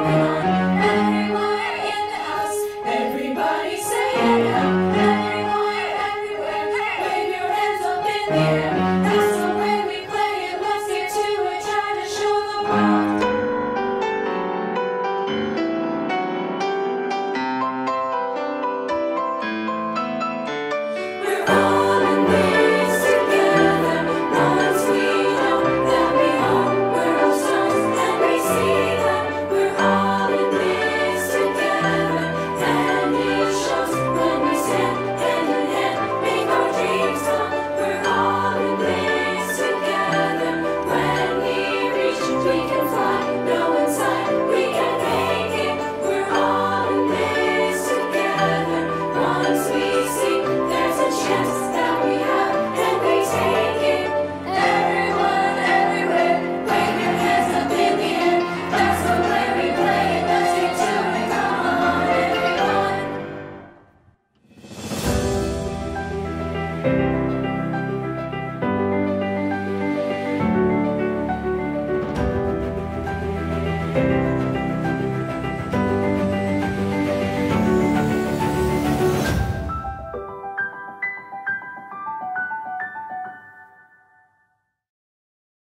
it on, everyone.